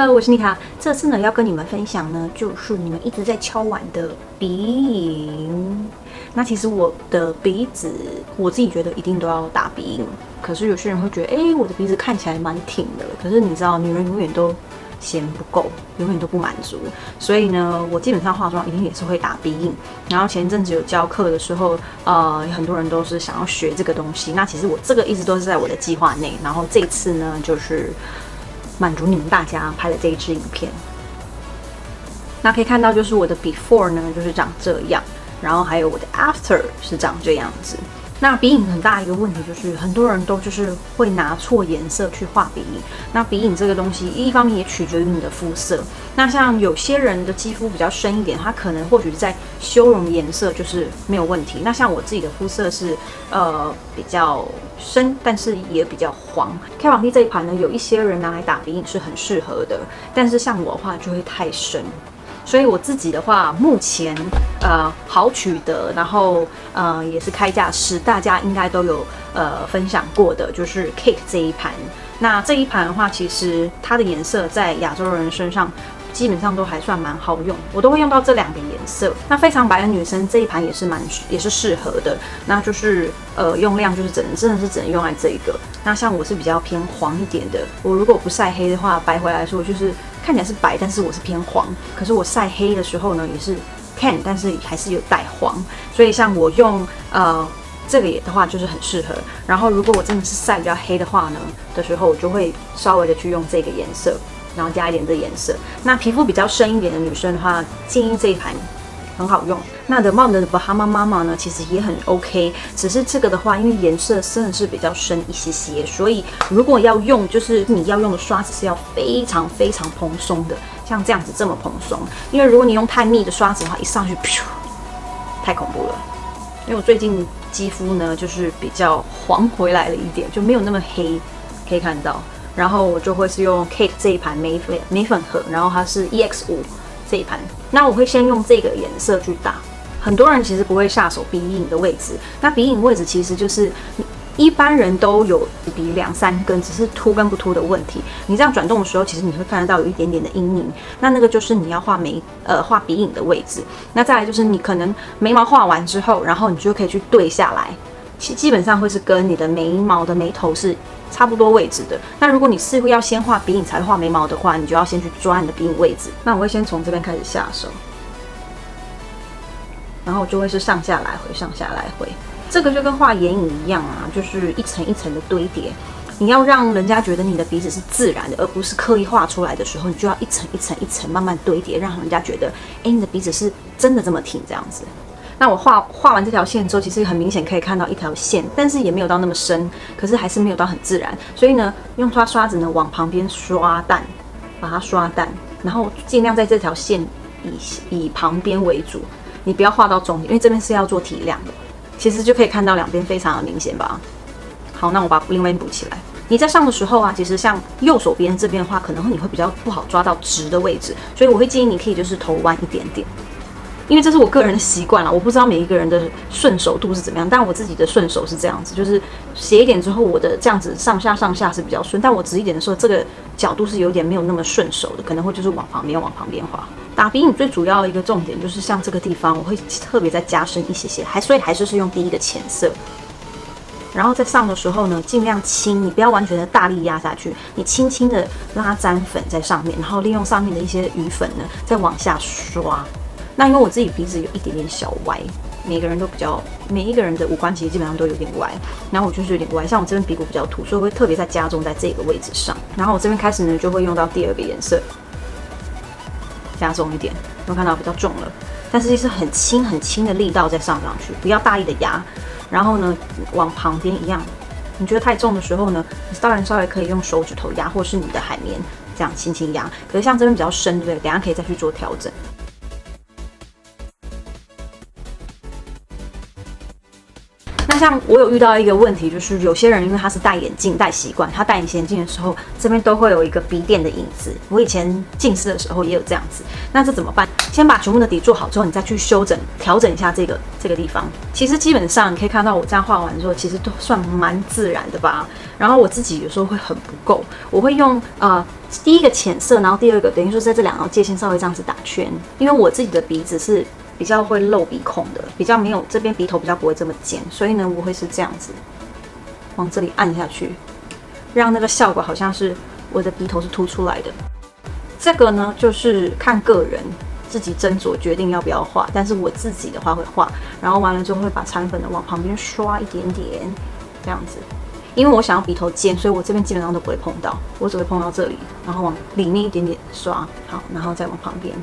Hello，我是妮卡。这次呢，要跟你们分享呢，就是你们一直在敲碗的鼻影。那其实我的鼻子，我自己觉得一定都要打鼻影。可是有些人会觉得，哎，我的鼻子看起来蛮挺的。可是你知道，女人永远都嫌不够，永远都不满足。所以呢，我基本上化妆一定也是会打鼻影。然后前一阵子有教课的时候，呃，很多人都是想要学这个东西。那其实我这个一直都是在我的计划内。然后这次呢，就是。满足你们大家拍的这一支影片，那可以看到就是我的 before 呢，就是长这样，然后还有我的 after 是长这样子。那鼻影很大一个问题就是，很多人都就是会拿错颜色去画鼻影。那鼻影这个东西，一方面也取决于你的肤色。那像有些人的肌肤比较深一点，他可能或许在修容颜色就是没有问题。那像我自己的肤色是呃比较深，但是也比较黄。开网 D 这一盘呢，有一些人拿来打鼻影是很适合的，但是像我的话就会太深。所以我自己的话，目前呃好取得，然后呃也是开价是大家应该都有呃分享过的，就是 Cake 这一盘。那这一盘的话，其实它的颜色在亚洲人身上。基本上都还算蛮好用，我都会用到这两个颜色。那非常白的女生这一盘也是蛮也是适合的。那就是呃用量就是只能真的是只能用在这一个。那像我是比较偏黄一点的，我如果不晒黑的话，白回来说就是看起来是白，但是我是偏黄。可是我晒黑的时候呢，也是 tan，但是还是有带黄。所以像我用呃这个也的话就是很适合。然后如果我真的是晒比较黑的话呢的时候，我就会稍微的去用这个颜色。然后加一点这颜色，那皮肤比较深一点的女生的话，建议这一盘很好用。那 The Mom 的 Bahama 妈妈呢，其实也很 OK，只是这个的话，因为颜色真的是比较深一些些，所以如果要用，就是你要用的刷子是要非常非常蓬松的，像这样子这么蓬松。因为如果你用太密的刷子的话，一上去，太恐怖了。因为我最近肌肤呢，就是比较黄回来了一点，就没有那么黑，可以看到。然后我就会是用 Cake 这一盘眉粉眉粉盒，然后它是 EX 五这一盘。那我会先用这个颜色去打。很多人其实不会下手鼻影的位置，那鼻影位置其实就是一般人都有鼻两三根，只是凸跟不凸的问题。你这样转动的时候，其实你会看得到有一点点的阴影。那那个就是你要画眉呃画鼻影的位置。那再来就是你可能眉毛画完之后，然后你就可以去对下来，其基本上会是跟你的眉毛的眉头是。差不多位置的。那如果你是要先画鼻影才画眉毛的话，你就要先去抓你的鼻影位置。那我会先从这边开始下手，然后就会是上下来回，上下来回。这个就跟画眼影一样啊，就是一层一层的堆叠。你要让人家觉得你的鼻子是自然的，而不是刻意画出来的时候，你就要一层一层一层慢慢堆叠，让人家觉得，哎，你的鼻子是真的这么挺这样子。那我画画完这条线之后，其实很明显可以看到一条线，但是也没有到那么深，可是还是没有到很自然。所以呢，用刷刷子呢往旁边刷淡，把它刷淡，然后尽量在这条线以以旁边为主，你不要画到中间，因为这边是要做提亮的。其实就可以看到两边非常的明显吧。好，那我把另外一边补起来。你在上的时候啊，其实像右手边这边的话，可能你会比较不好抓到直的位置，所以我会建议你可以就是头弯一点点。因为这是我个人的习惯了，我不知道每一个人的顺手度是怎么样，但我自己的顺手是这样子，就是斜一点之后，我的这样子上下上下是比较顺，但我直一点的时候，这个角度是有点没有那么顺手的，可能会就是往旁边往旁边滑。打鼻影最主要的一个重点就是像这个地方，我会特别再加深一些些，还所以还是是用第一个浅色，然后在上的时候呢，尽量轻，你不要完全的大力压下去，你轻轻的拉沾粉在上面，然后利用上面的一些余粉呢，再往下刷。那因为我自己鼻子有一点点小歪，每个人都比较，每一个人的五官其实基本上都有点歪，然后我就是有点歪，像我这边鼻骨比较凸，所以会特别在加重在这个位置上。然后我这边开始呢就会用到第二个颜色，加重一点，有看到比较重了，但是其实很轻很轻的力道再上上去，不要大力的压。然后呢往旁边一样，你觉得太重的时候呢，你当然稍微可以用手指头压，或是你的海绵这样轻轻压。可是像这边比较深，对不对？等下可以再去做调整。像我有遇到一个问题，就是有些人因为他是戴眼镜戴习惯，他戴隐形眼镜的时候，这边都会有一个鼻垫的影子。我以前近视的时候也有这样子，那这怎么办？先把全部的底做好之后，你再去修整调整一下这个这个地方。其实基本上你可以看到我这样画完之后，其实都算蛮自然的吧。然后我自己有时候会很不够，我会用呃第一个浅色，然后第二个等于说在这两条界线稍微这样子打圈，因为我自己的鼻子是。比较会漏鼻孔的，比较没有这边鼻头比较不会这么尖，所以呢，我会是这样子往这里按下去，让那个效果好像是我的鼻头是凸出来的。这个呢，就是看个人自己斟酌决定要不要画，但是我自己的话会画，然后完了之后会把残粉呢往旁边刷一点点，这样子，因为我想要鼻头尖，所以我这边基本上都不会碰到，我只会碰到这里，然后往里面一点点刷，好，然后再往旁边。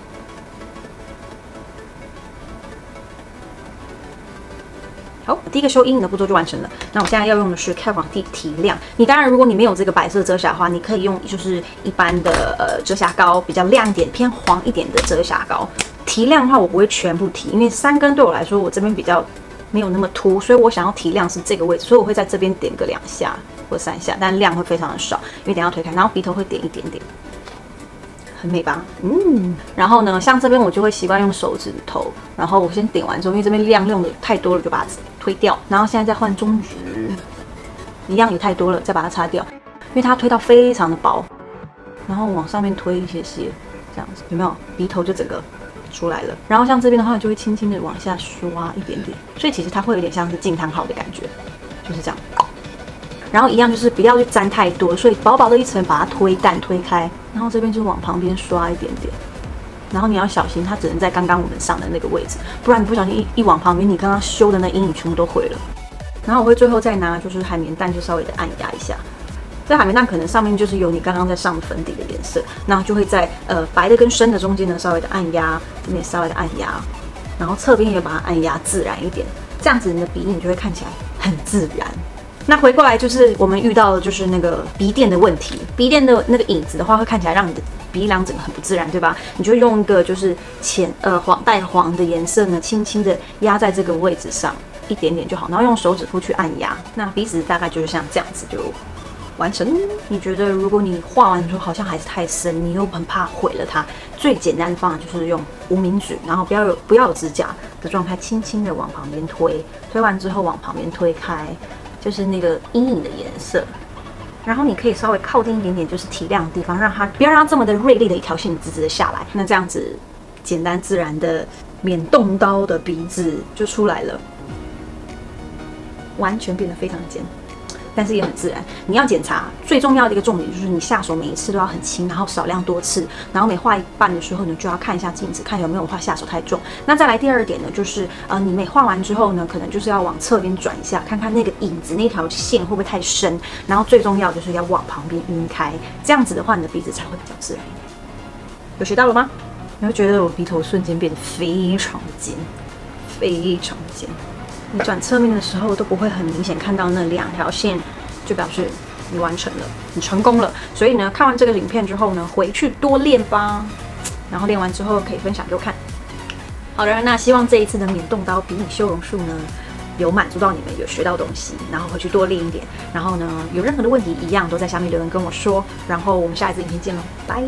第一个修阴影的步骤就完成了。那我现在要用的是开网地提亮。你当然，如果你没有这个白色遮瑕的话，你可以用就是一般的呃遮瑕膏，比较亮一点、偏黄一点的遮瑕膏。提亮的话，我不会全部提，因为三根对我来说，我这边比较没有那么凸，所以我想要提亮是这个位置，所以我会在这边点个两下或三下，但量会非常的少，因为等下推开，然后鼻头会点一点点。很美吧？嗯，然后呢，像这边我就会习惯用手指头，然后我先点完之后，因为这边量用的太多了，就把它推掉。然后现在再换中指，一样也太多了，再把它擦掉，因为它推到非常的薄，然后往上面推一些些，这样子有没有？鼻头就整个出来了。然后像这边的话，就会轻轻的往下刷一点点，所以其实它会有点像是静态好的感觉，就是这样。然后一样就是不要去沾太多，所以薄薄的一层把它推淡推开，然后这边就往旁边刷一点点，然后你要小心，它只能在刚刚我们上的那个位置，不然你不小心一一往旁边，你刚刚修的那阴影全部都毁了。然后我会最后再拿就是海绵蛋，就稍微的按压一下，这海绵蛋可能上面就是有你刚刚在上粉底的颜色，那就会在呃白的跟深的中间呢稍微的按压，这边稍微的按压，然后侧边也把它按压自然一点，这样子你的鼻影就会看起来很自然。那回过来就是我们遇到的就是那个鼻垫的问题，鼻垫的那个影子的话，会看起来让你的鼻梁整个很不自然，对吧？你就用一个就是浅呃黄带黄的颜色呢，轻轻的压在这个位置上一点点就好，然后用手指腹去按压，那鼻子大概就是像这样子就完成。你觉得如果你画完之后好像还是太深，你又很怕毁了它，最简单的方法就是用无名指，然后不要有不要有指甲的状态，轻轻的往旁边推，推完之后往旁边推开。就是那个阴影的颜色，然后你可以稍微靠近一点点，就是提亮的地方，让它不要让它这么的锐利的一条线直直的下来。那这样子简单自然的免动刀的鼻子就出来了，完全变得非常的尖。但是也很自然。你要检查最重要的一个重点就是你下手每一次都要很轻，然后少量多次。然后每画一半的时候呢，就要看一下镜子，看有没有画下手太重。那再来第二点呢，就是呃，你每画完之后呢，可能就是要往侧边转一下，看看那个影子那条线会不会太深。然后最重要就是要往旁边晕开，这样子的话，你的鼻子才会比较自然一点。有学到了吗？你会觉得我鼻头瞬间变得非常的尖，非常的尖。你转侧面的时候都不会很明显看到那两条线，就表示你完成了，你成功了。所以呢，看完这个影片之后呢，回去多练吧。然后练完之后可以分享给我看。好的，那希望这一次的免动刀比你修容术呢，有满足到你们，有学到东西，然后回去多练一点。然后呢，有任何的问题一样都在下面留言跟我说。然后我们下一次影片见喽，拜。